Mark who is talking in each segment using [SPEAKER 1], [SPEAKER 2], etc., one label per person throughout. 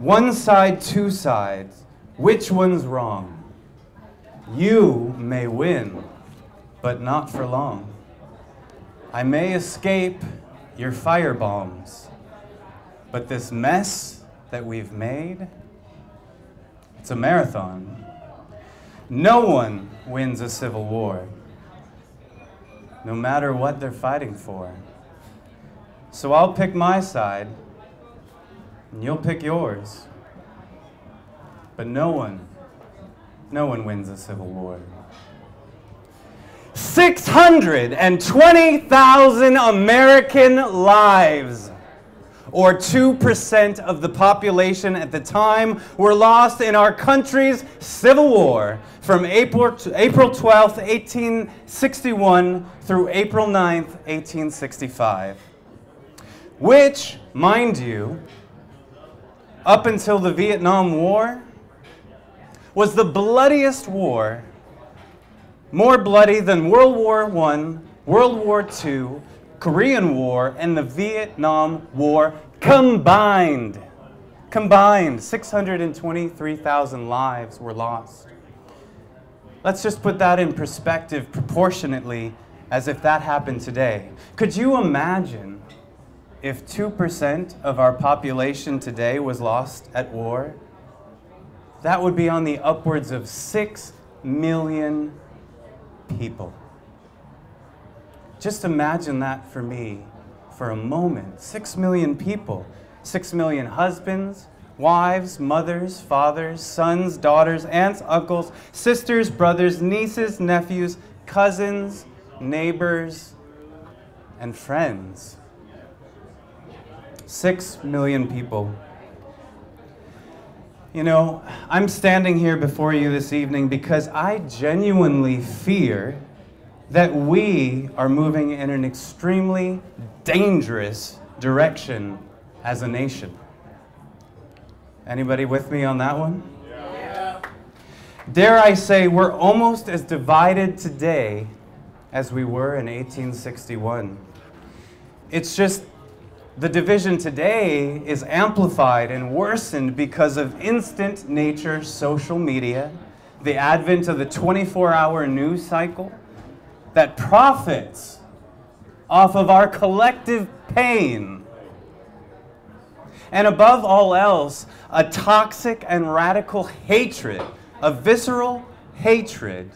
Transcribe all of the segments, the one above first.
[SPEAKER 1] One side, two sides. Which one's wrong? You may win, but not for long. I may escape your fire bombs, but this mess that we've made, it's a marathon. No one wins a civil war, no matter what they're fighting for. So I'll pick my side, and you'll pick yours. But no one, no one wins a civil war. 620,000 American lives, or 2% of the population at the time, were lost in our country's civil war from April, April 12, 1861 through April 9, 1865. Which, mind you, up until the Vietnam War, was the bloodiest war, more bloody than World War I, World War II, Korean War, and the Vietnam War combined. Combined, 623,000 lives were lost. Let's just put that in perspective proportionately as if that happened today. Could you imagine if 2% of our population today was lost at war? That would be on the upwards of 6 million people. Just imagine that for me for a moment. 6 million people. 6 million husbands, wives, mothers, fathers, sons, daughters, aunts, uncles, sisters, brothers, nieces, nephews, cousins, neighbors, and friends. 6 million people. You know, I'm standing here before you this evening because I genuinely fear that we are moving in an extremely dangerous direction as a nation. Anybody with me on that one? Dare I say, we're almost as divided today as we were in 1861. It's just the division today is amplified and worsened because of instant nature social media, the advent of the 24 hour news cycle that profits off of our collective pain. And above all else, a toxic and radical hatred, a visceral hatred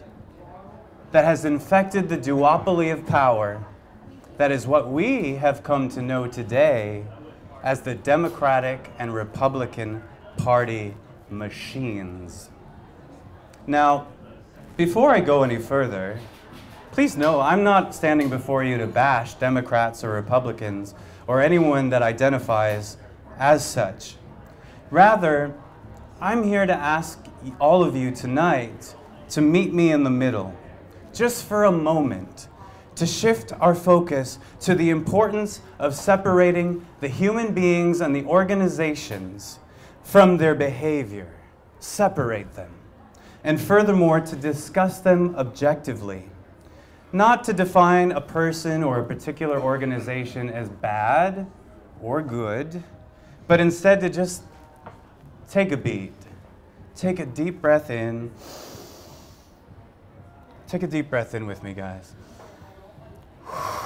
[SPEAKER 1] that has infected the duopoly of power that is what we have come to know today as the Democratic and Republican Party machines. Now, before I go any further, please know I'm not standing before you to bash Democrats or Republicans or anyone that identifies as such. Rather, I'm here to ask all of you tonight to meet me in the middle, just for a moment to shift our focus to the importance of separating the human beings and the organizations from their behavior. Separate them. And furthermore, to discuss them objectively. Not to define a person or a particular organization as bad or good, but instead to just take a beat. Take a deep breath in. Take a deep breath in with me, guys.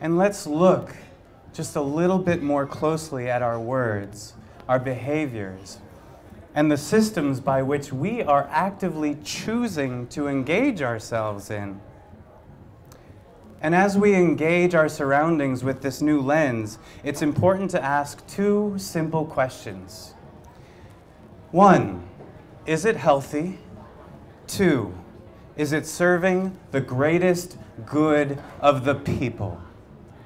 [SPEAKER 1] And let's look just a little bit more closely at our words, our behaviors, and the systems by which we are actively choosing to engage ourselves in. And as we engage our surroundings with this new lens, it's important to ask two simple questions. One, is it healthy? Two, is it serving the greatest good of the people?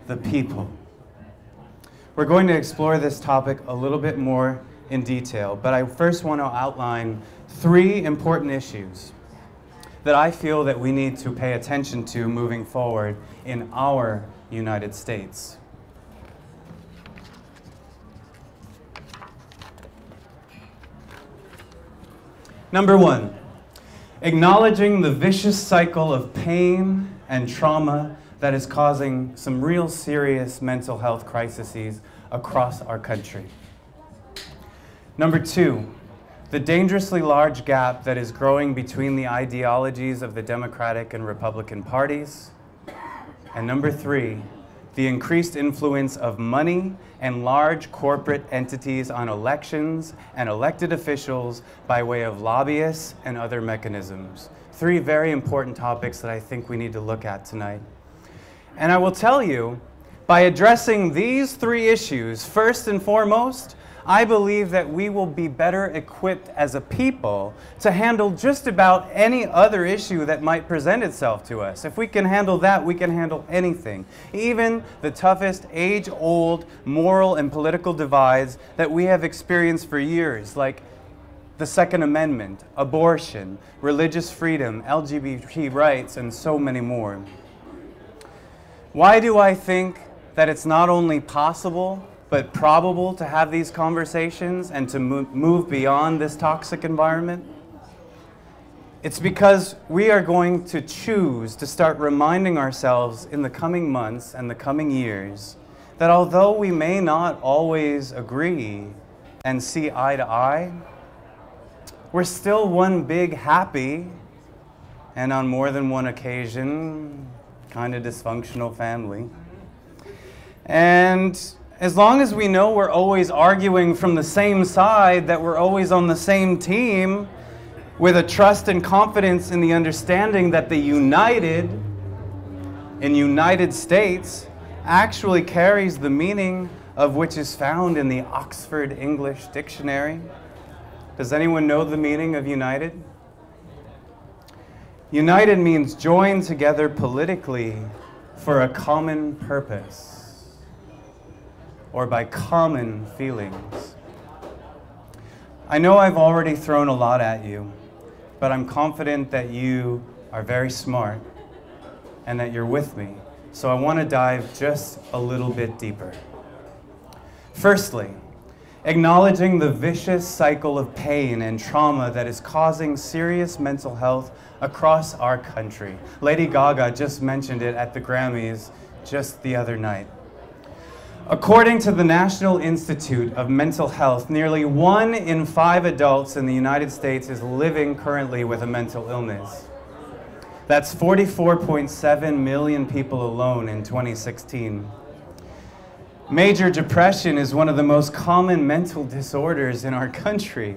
[SPEAKER 1] The people. We're going to explore this topic a little bit more in detail, but I first want to outline three important issues that I feel that we need to pay attention to moving forward in our United States. Number one, acknowledging the vicious cycle of pain and trauma that is causing some real serious mental health crises across our country. Number two, the dangerously large gap that is growing between the ideologies of the Democratic and Republican parties. And number three, the increased influence of money and large corporate entities on elections and elected officials by way of lobbyists and other mechanisms. Three very important topics that I think we need to look at tonight. And I will tell you, by addressing these three issues, first and foremost, I believe that we will be better equipped as a people to handle just about any other issue that might present itself to us. If we can handle that, we can handle anything, even the toughest age old moral and political divides that we have experienced for years, like the Second Amendment, abortion, religious freedom, LGBT rights, and so many more. Why do I think that it's not only possible, but probable to have these conversations and to move beyond this toxic environment? It's because we are going to choose to start reminding ourselves in the coming months and the coming years that although we may not always agree and see eye to eye, we're still one big happy and on more than one occasion kind of dysfunctional family. And as long as we know we're always arguing from the same side, that we're always on the same team, with a trust and confidence in the understanding that the United in United States actually carries the meaning of which is found in the Oxford English Dictionary. Does anyone know the meaning of united? United means joined together politically for a common purpose or by common feelings. I know I've already thrown a lot at you, but I'm confident that you are very smart and that you're with me. So I want to dive just a little bit deeper. Firstly, acknowledging the vicious cycle of pain and trauma that is causing serious mental health across our country. Lady Gaga just mentioned it at the Grammys just the other night. According to the National Institute of Mental Health, nearly one in five adults in the United States is living currently with a mental illness. That's 44.7 million people alone in 2016. Major depression is one of the most common mental disorders in our country.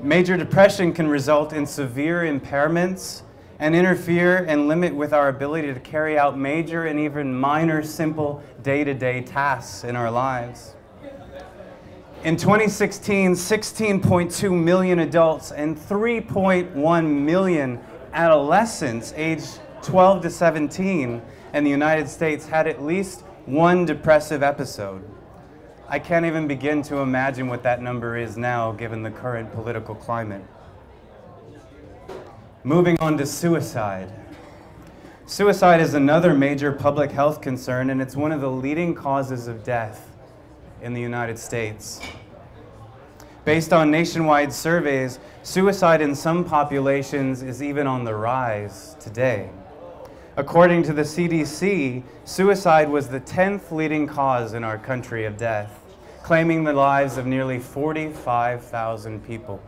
[SPEAKER 1] Major depression can result in severe impairments and interfere and limit with our ability to carry out major and even minor simple day-to-day tasks in our lives. In 2016, 16.2 million adults and 3.1 million adolescents aged 12 to 17 in the United States had at least one depressive episode. I can't even begin to imagine what that number is now given the current political climate. Moving on to suicide. Suicide is another major public health concern, and it's one of the leading causes of death in the United States. Based on nationwide surveys, suicide in some populations is even on the rise today. According to the CDC, suicide was the 10th leading cause in our country of death, claiming the lives of nearly 45,000 people.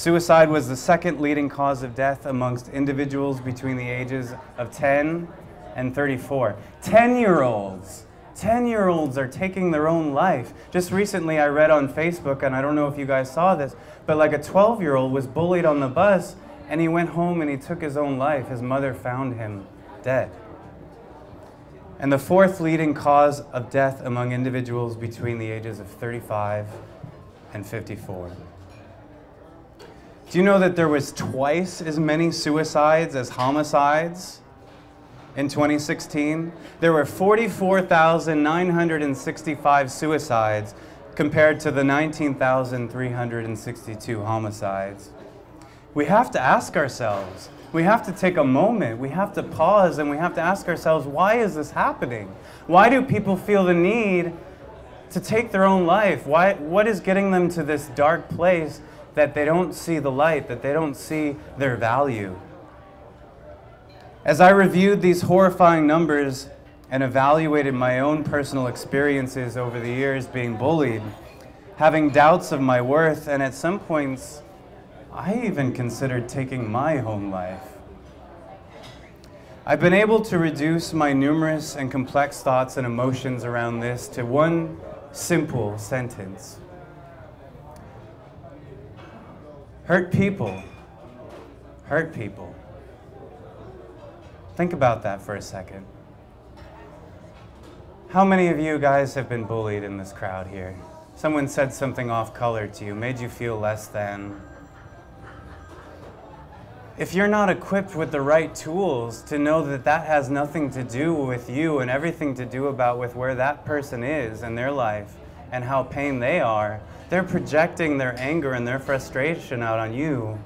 [SPEAKER 1] Suicide was the second leading cause of death amongst individuals between the ages of 10 and 34. 10 year olds. 10 year olds are taking their own life. Just recently, I read on Facebook, and I don't know if you guys saw this, but like a 12 year old was bullied on the bus, and he went home and he took his own life. His mother found him dead. And the fourth leading cause of death among individuals between the ages of 35 and 54. Do you know that there was twice as many suicides as homicides in 2016? There were 44,965 suicides compared to the 19,362 homicides. We have to ask ourselves, we have to take a moment, we have to pause, and we have to ask ourselves, why is this happening? Why do people feel the need to take their own life? Why, what is getting them to this dark place that they don't see the light, that they don't see their value. As I reviewed these horrifying numbers and evaluated my own personal experiences over the years being bullied, having doubts of my worth, and at some points, I even considered taking my home life. I've been able to reduce my numerous and complex thoughts and emotions around this to one simple sentence Hurt people. Hurt people. Think about that for a second. How many of you guys have been bullied in this crowd here? Someone said something off color to you, made you feel less than. If you're not equipped with the right tools to know that that has nothing to do with you and everything to do about with where that person is in their life and how pain they are, they're projecting their anger and their frustration out on you.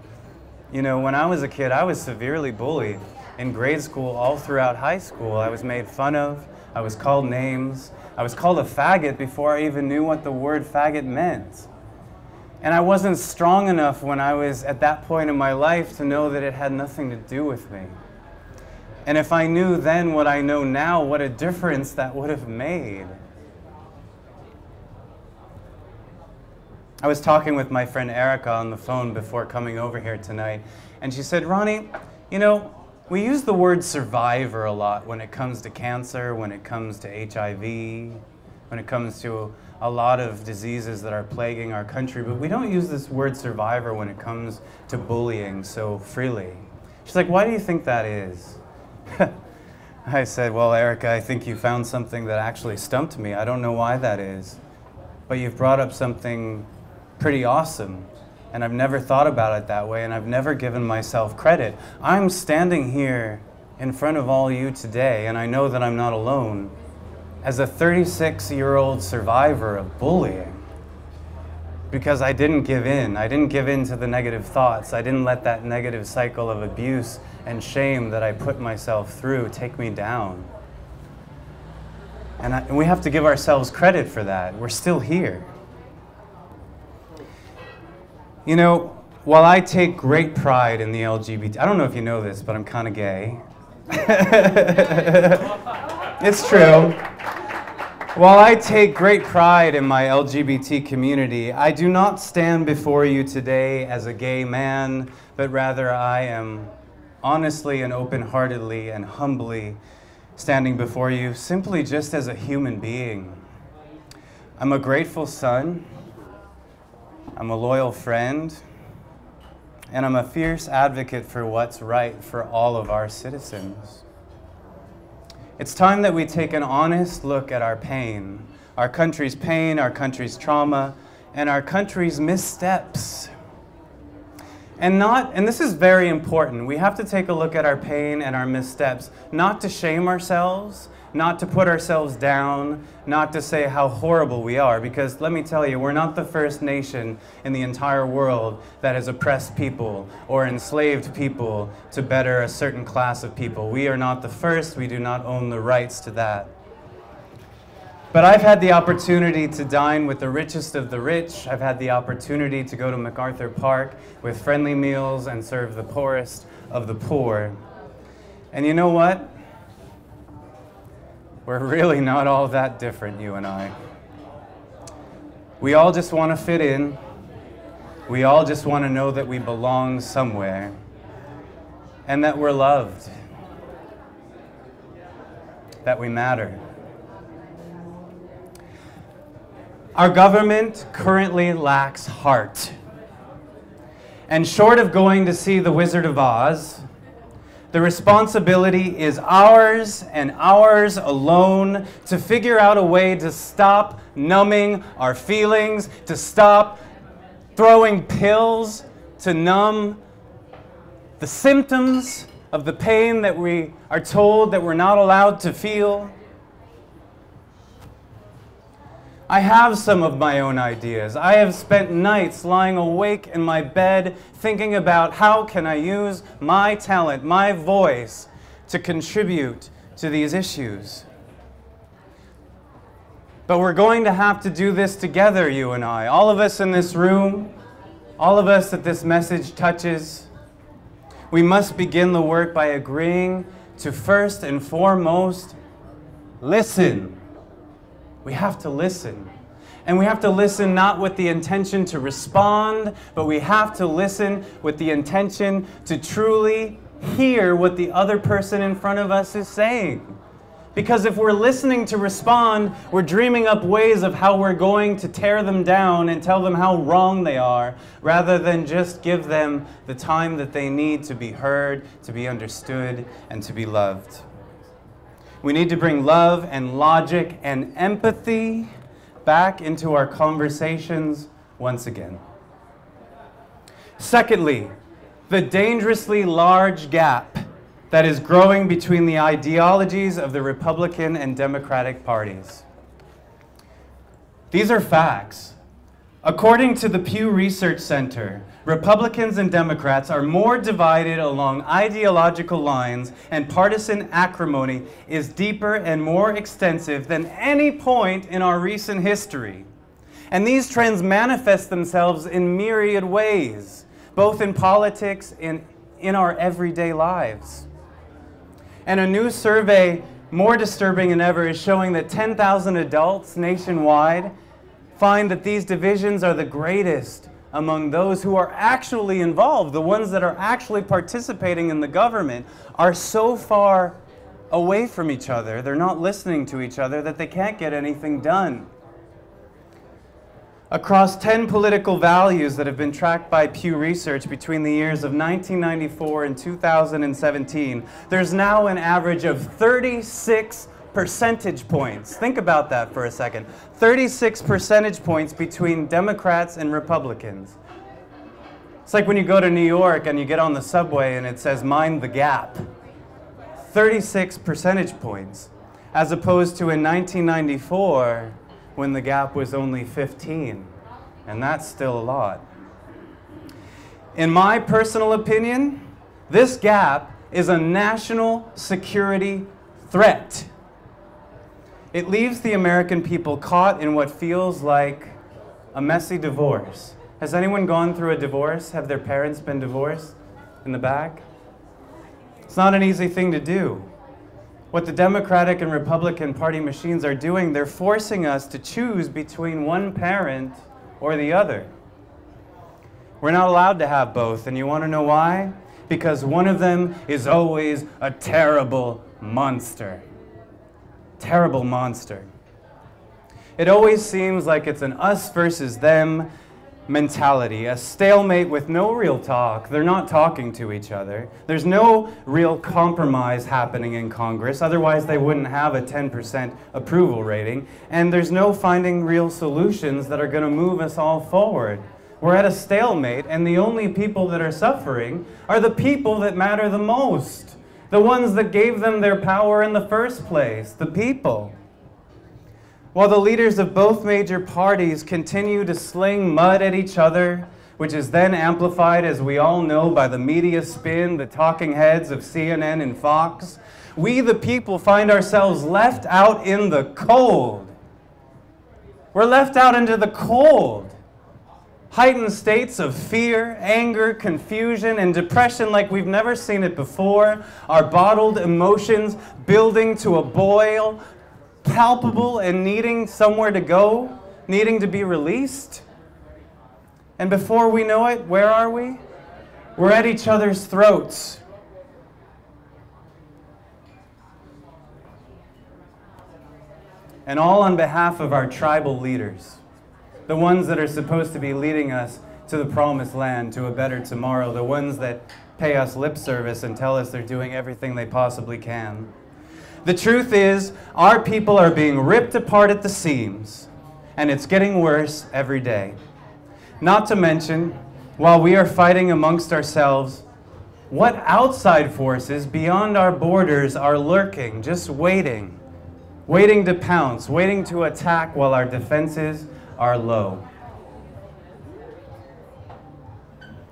[SPEAKER 1] You know, when I was a kid, I was severely bullied in grade school, all throughout high school. I was made fun of. I was called names. I was called a faggot before I even knew what the word faggot meant. And I wasn't strong enough when I was at that point in my life to know that it had nothing to do with me. And if I knew then what I know now, what a difference that would have made. I was talking with my friend Erica on the phone before coming over here tonight, and she said, Ronnie, you know, we use the word survivor a lot when it comes to cancer, when it comes to HIV, when it comes to a lot of diseases that are plaguing our country, but we don't use this word survivor when it comes to bullying so freely. She's like, why do you think that is? I said, well, Erica, I think you found something that actually stumped me. I don't know why that is. But you've brought up something pretty awesome and I've never thought about it that way, and I've never given myself credit. I'm standing here in front of all you today, and I know that I'm not alone, as a 36 year old survivor of bullying. Because I didn't give in. I didn't give in to the negative thoughts. I didn't let that negative cycle of abuse and shame that I put myself through take me down. And, I, and we have to give ourselves credit for that. We're still here. You know, while I take great pride in the LGBT, I don't know if you know this, but I'm kind of gay. it's true. While I take great pride in my LGBT community, I do not stand before you today as a gay man, but rather I am honestly and open heartedly and humbly standing before you simply just as a human being. I'm a grateful son. I'm a loyal friend, and I'm a fierce advocate for what's right for all of our citizens. It's time that we take an honest look at our pain, our country's pain, our country's trauma, and our country's missteps. And not, and this is very important, we have to take a look at our pain and our missteps, not to shame ourselves, not to put ourselves down, not to say how horrible we are, because let me tell you, we're not the first nation in the entire world that has oppressed people or enslaved people to better a certain class of people. We are not the first, we do not own the rights to that. But I've had the opportunity to dine with the richest of the rich. I've had the opportunity to go to MacArthur Park with friendly meals and serve the poorest of the poor. And you know what? We're really not all that different, you and I. We all just want to fit in. We all just want to know that we belong somewhere and that we're loved, that we matter. Our government currently lacks heart. And short of going to see The Wizard of Oz, the responsibility is ours and ours alone to figure out a way to stop numbing our feelings, to stop throwing pills to numb the symptoms of the pain that we are told that we're not allowed to feel. I have some of my own ideas. I have spent nights lying awake in my bed thinking about how can I use my talent, my voice to contribute to these issues. But we're going to have to do this together, you and I. All of us in this room, all of us that this message touches, we must begin the work by agreeing to first and foremost listen we have to listen. And we have to listen not with the intention to respond, but we have to listen with the intention to truly hear what the other person in front of us is saying. Because if we're listening to respond, we're dreaming up ways of how we're going to tear them down and tell them how wrong they are, rather than just give them the time that they need to be heard, to be understood, and to be loved. We need to bring love and logic and empathy back into our conversations once again. Secondly, the dangerously large gap that is growing between the ideologies of the Republican and Democratic parties. These are facts. According to the Pew Research Center, Republicans and Democrats are more divided along ideological lines, and partisan acrimony is deeper and more extensive than any point in our recent history. And these trends manifest themselves in myriad ways, both in politics and in our everyday lives. And a new survey, more disturbing than ever, is showing that 10,000 adults nationwide find that these divisions are the greatest among those who are actually involved, the ones that are actually participating in the government, are so far away from each other, they're not listening to each other, that they can't get anything done. Across 10 political values that have been tracked by Pew Research between the years of 1994 and 2017, there's now an average of 36 percentage points. Think about that for a second. 36 percentage points between Democrats and Republicans. It's like when you go to New York and you get on the subway and it says, mind the gap. 36 percentage points, as opposed to in 1994 when the gap was only 15. And that's still a lot. In my personal opinion, this gap is a national security threat. It leaves the American people caught in what feels like a messy divorce. Has anyone gone through a divorce? Have their parents been divorced in the back? It's not an easy thing to do what the Democratic and Republican Party machines are doing, they're forcing us to choose between one parent or the other. We're not allowed to have both, and you want to know why? Because one of them is always a terrible monster. Terrible monster. It always seems like it's an us versus them mentality, a stalemate with no real talk. They're not talking to each other. There's no real compromise happening in Congress, otherwise, they wouldn't have a 10% approval rating. And there's no finding real solutions that are going to move us all forward. We're at a stalemate, and the only people that are suffering are the people that matter the most. The ones that gave them their power in the first place, the people. While the leaders of both major parties continue to sling mud at each other, which is then amplified, as we all know, by the media spin, the talking heads of CNN and Fox, we the people find ourselves left out in the cold. We're left out into the cold. Heightened states of fear, anger, confusion, and depression like we've never seen it before. Our bottled emotions building to a boil, palpable and needing somewhere to go, needing to be released. And before we know it, where are we? We're at each other's throats. And all on behalf of our tribal leaders, the ones that are supposed to be leading us to the promised land, to a better tomorrow, the ones that pay us lip service and tell us they're doing everything they possibly can. The truth is, our people are being ripped apart at the seams, and it's getting worse every day. Not to mention, while we are fighting amongst ourselves, what outside forces beyond our borders are lurking, just waiting, waiting to pounce, waiting to attack while our defenses are low?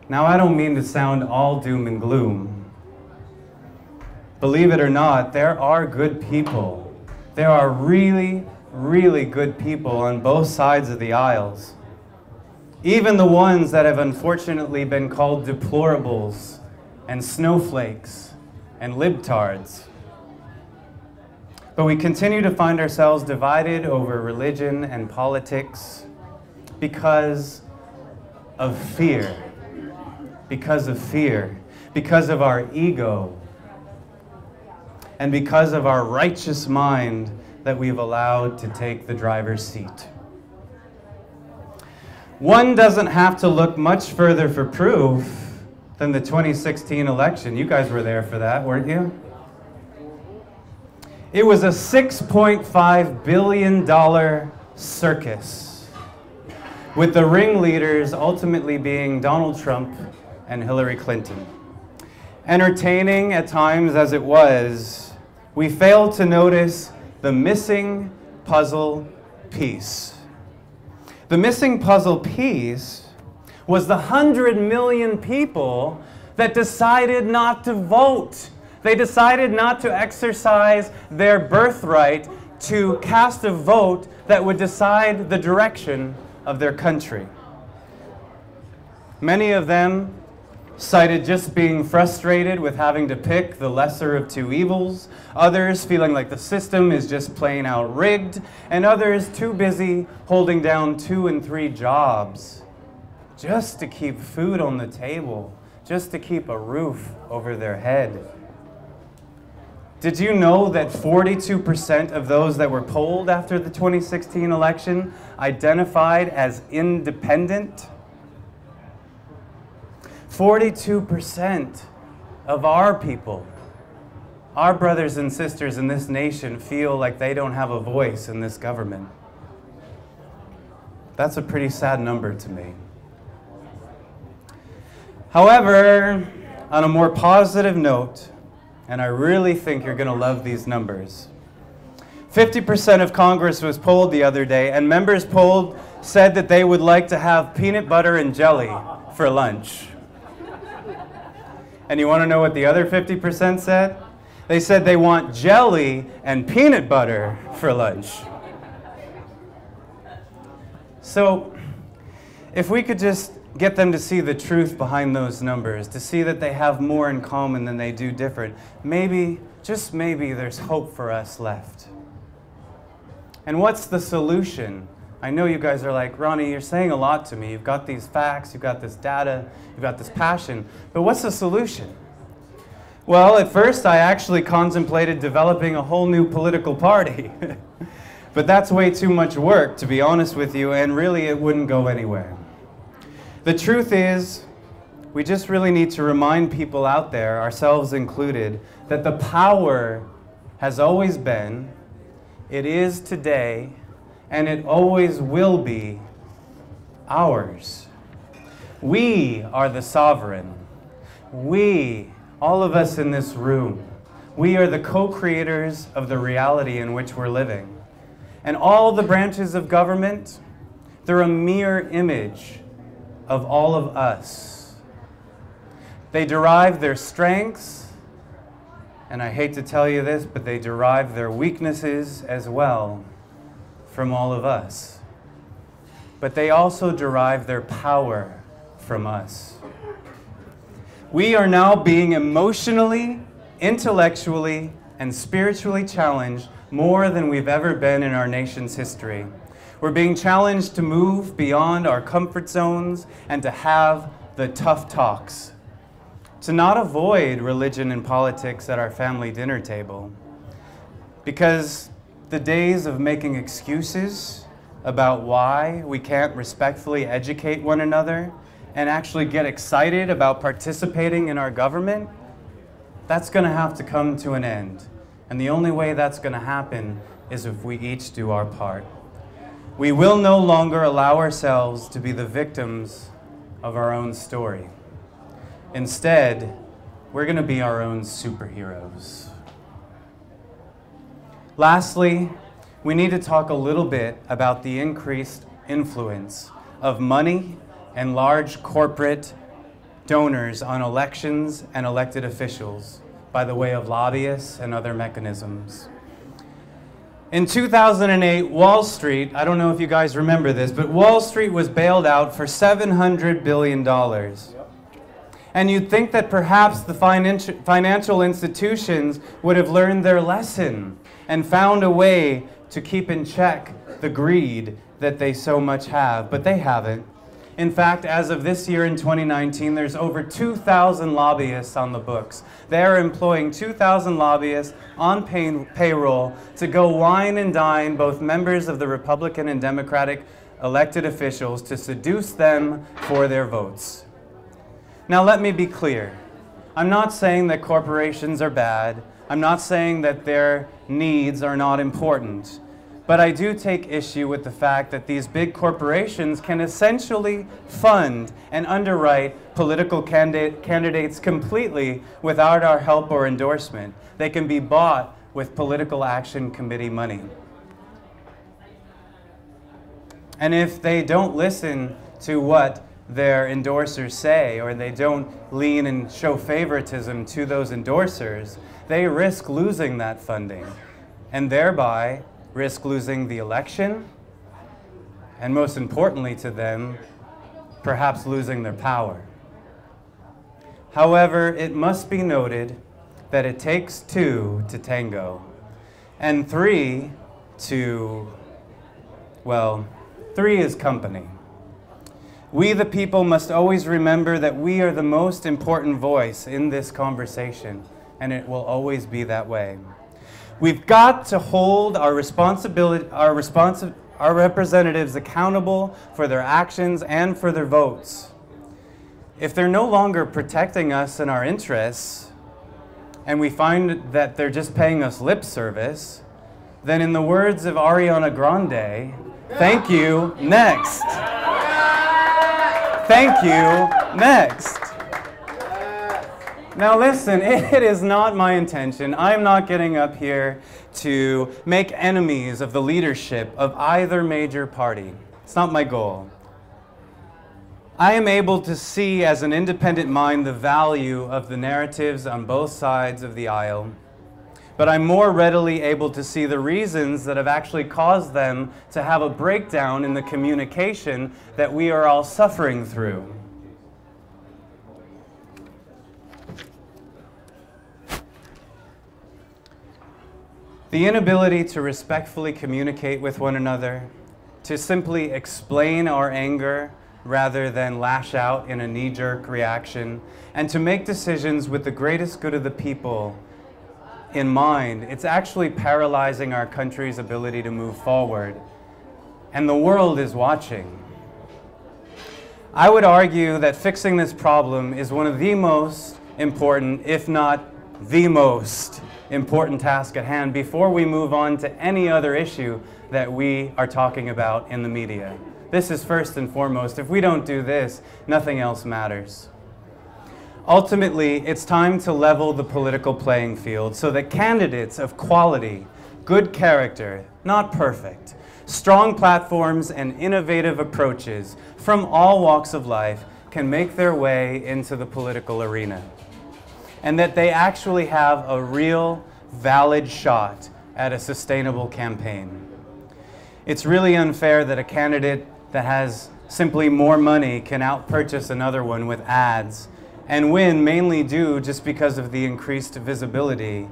[SPEAKER 1] Now, I don't mean to sound all doom and gloom. Believe it or not, there are good people. There are really, really good people on both sides of the aisles. Even the ones that have unfortunately been called deplorables and snowflakes and libtards. But we continue to find ourselves divided over religion and politics because of fear. Because of fear. Because of our ego. And because of our righteous mind that we've allowed to take the driver's seat. One doesn't have to look much further for proof than the 2016 election. You guys were there for that, weren't you? It was a $6.5 billion circus, with the ringleaders ultimately being Donald Trump and Hillary Clinton. Entertaining at times as it was, we failed to notice the missing puzzle piece. The missing puzzle piece was the 100 million people that decided not to vote. They decided not to exercise their birthright to cast a vote that would decide the direction of their country. Many of them cited just being frustrated with having to pick the lesser of two evils, others feeling like the system is just plain out rigged, and others too busy holding down two and three jobs just to keep food on the table, just to keep a roof over their head. Did you know that 42% of those that were polled after the 2016 election identified as independent? 42% of our people, our brothers and sisters in this nation, feel like they don't have a voice in this government. That's a pretty sad number to me. However, on a more positive note, and I really think you're going to love these numbers. 50% of Congress was polled the other day, and members polled said that they would like to have peanut butter and jelly for lunch. And you want to know what the other 50% said? They said they want jelly and peanut butter for lunch. So, if we could just get them to see the truth behind those numbers, to see that they have more in common than they do different, maybe, just maybe, there's hope for us left. And what's the solution? I know you guys are like, Ronnie, you're saying a lot to me. You've got these facts, you've got this data, you've got this passion. But what's the solution? Well, at first, I actually contemplated developing a whole new political party. but that's way too much work, to be honest with you, and really it wouldn't go anywhere. The truth is, we just really need to remind people out there, ourselves included, that the power has always been, it is today, and it always will be ours. We are the sovereign. We, all of us in this room, we are the co creators of the reality in which we're living. And all the branches of government, they're a mere image of all of us. They derive their strengths, and I hate to tell you this, but they derive their weaknesses as well from all of us. But they also derive their power from us. We are now being emotionally, intellectually, and spiritually challenged more than we've ever been in our nation's history. We're being challenged to move beyond our comfort zones and to have the tough talks, to not avoid religion and politics at our family dinner table. Because the days of making excuses about why we can't respectfully educate one another and actually get excited about participating in our government, that's going to have to come to an end. And the only way that's going to happen is if we each do our part. We will no longer allow ourselves to be the victims of our own story. Instead, we're going to be our own superheroes. Lastly, we need to talk a little bit about the increased influence of money and large corporate donors on elections and elected officials by the way of lobbyists and other mechanisms. In 2008, Wall Street, I don't know if you guys remember this, but Wall Street was bailed out for $700 billion. And you'd think that perhaps the financial institutions would have learned their lesson and found a way to keep in check the greed that they so much have, but they haven't. In fact, as of this year in 2019, there's over 2,000 lobbyists on the books. They are employing 2,000 lobbyists on pay payroll to go wine and dine both members of the Republican and Democratic elected officials to seduce them for their votes. Now, let me be clear. I'm not saying that corporations are bad. I'm not saying that their needs are not important. But I do take issue with the fact that these big corporations can essentially fund and underwrite political candidate, candidates completely without our help or endorsement. They can be bought with political action committee money. And if they don't listen to what their endorsers say or they don't lean and show favoritism to those endorsers, they risk losing that funding and thereby risk losing the election, and most importantly to them, perhaps losing their power. However, it must be noted that it takes two to tango, and three to, well, three is company. We, the people, must always remember that we are the most important voice in this conversation, and it will always be that way. We've got to hold our responsibility, our responsi- our representatives accountable for their actions and for their votes. If they're no longer protecting us and our interests, and we find that they're just paying us lip service, then in the words of Ariana Grande, thank you, next. Thank you, next. Now, listen, it is not my intention. I'm not getting up here to make enemies of the leadership of either major party. It's not my goal. I am able to see as an independent mind the value of the narratives on both sides of the aisle, but I'm more readily able to see the reasons that have actually caused them to have a breakdown in the communication that we are all suffering through. The inability to respectfully communicate with one another, to simply explain our anger rather than lash out in a knee jerk reaction, and to make decisions with the greatest good of the people in mind, it's actually paralyzing our country's ability to move forward. And the world is watching. I would argue that fixing this problem is one of the most important, if not the most important task at hand before we move on to any other issue that we are talking about in the media. This is first and foremost. If we don't do this, nothing else matters. Ultimately, it's time to level the political playing field so that candidates of quality, good character, not perfect, strong platforms, and innovative approaches from all walks of life can make their way into the political arena and that they actually have a real, valid shot at a sustainable campaign. It's really unfair that a candidate that has simply more money can outpurchase another one with ads and win mainly due just because of the increased visibility,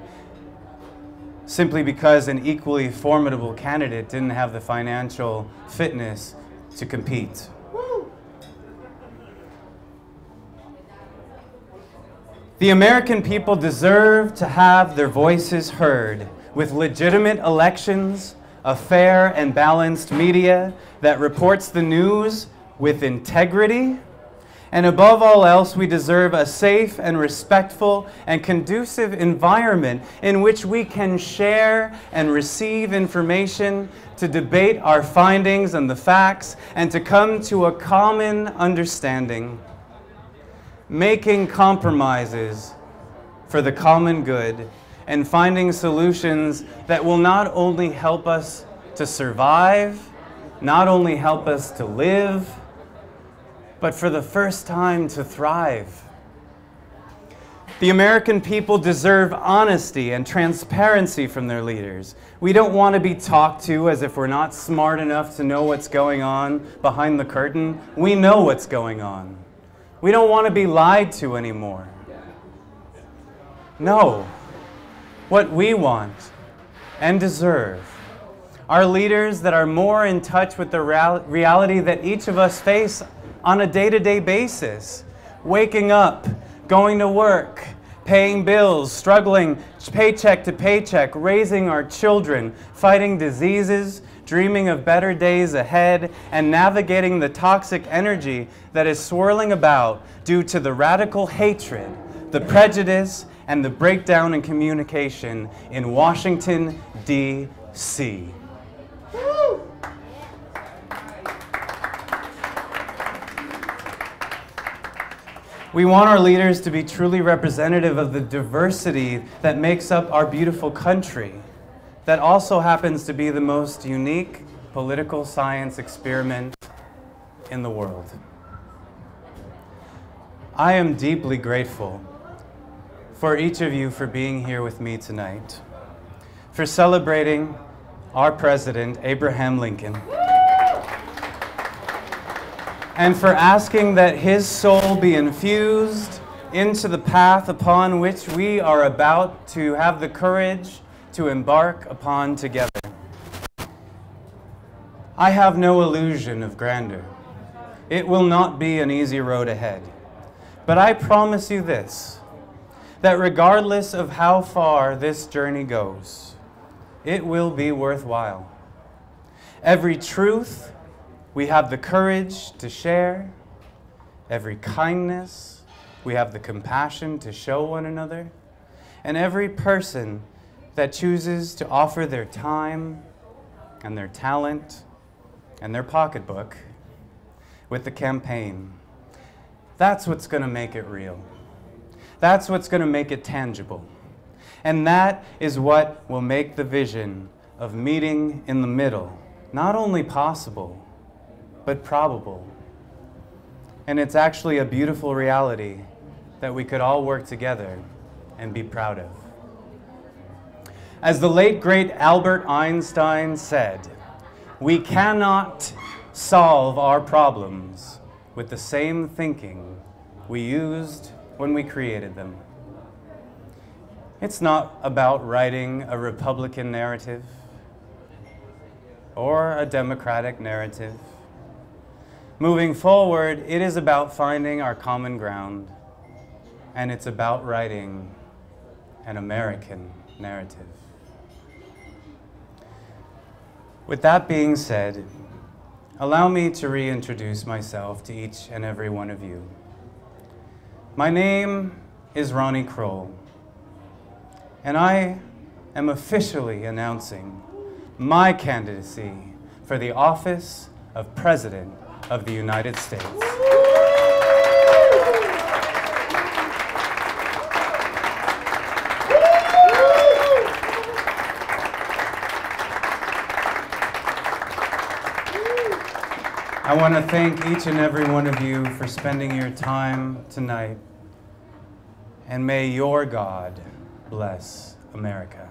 [SPEAKER 1] simply because an equally formidable candidate didn't have the financial fitness to compete. The American people deserve to have their voices heard with legitimate elections, a fair and balanced media that reports the news with integrity, and above all else, we deserve a safe and respectful and conducive environment in which we can share and receive information to debate our findings and the facts and to come to a common understanding making compromises for the common good and finding solutions that will not only help us to survive, not only help us to live, but for the first time to thrive. The American people deserve honesty and transparency from their leaders. We don't want to be talked to as if we're not smart enough to know what's going on behind the curtain. We know what's going on. We don't want to be lied to anymore. No. What we want and deserve are leaders that are more in touch with the reality that each of us face on a day to day basis. Waking up, going to work, paying bills, struggling paycheck to paycheck, raising our children, fighting diseases, dreaming of better days ahead, and navigating the toxic energy that is swirling about due to the radical hatred, the prejudice, and the breakdown in communication in Washington, D.C. We want our leaders to be truly representative of the diversity that makes up our beautiful country, that also happens to be the most unique political science experiment in the world. I am deeply grateful for each of you for being here with me tonight, for celebrating our president, Abraham Lincoln and for asking that his soul be infused into the path upon which we are about to have the courage to embark upon together. I have no illusion of grandeur. It will not be an easy road ahead. But I promise you this that regardless of how far this journey goes, it will be worthwhile. Every truth we have the courage to share, every kindness, we have the compassion to show one another, and every person that chooses to offer their time and their talent and their pocketbook with the campaign. That's what's going to make it real. That's what's going to make it tangible. And that is what will make the vision of meeting in the middle not only possible, but probable. And it's actually a beautiful reality that we could all work together and be proud of. As the late great Albert Einstein said, we cannot solve our problems with the same thinking we used when we created them. It's not about writing a Republican narrative or a Democratic narrative. Moving forward, it is about finding our common ground, and it's about writing an American narrative. With that being said, allow me to reintroduce myself to each and every one of you. My name is Ronnie Kroell, and I am officially announcing my candidacy for the office of President of the United States. I want to thank each and every one of you for spending your time tonight. And may your God bless America.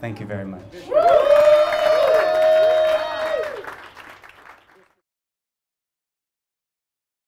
[SPEAKER 1] Thank you very much.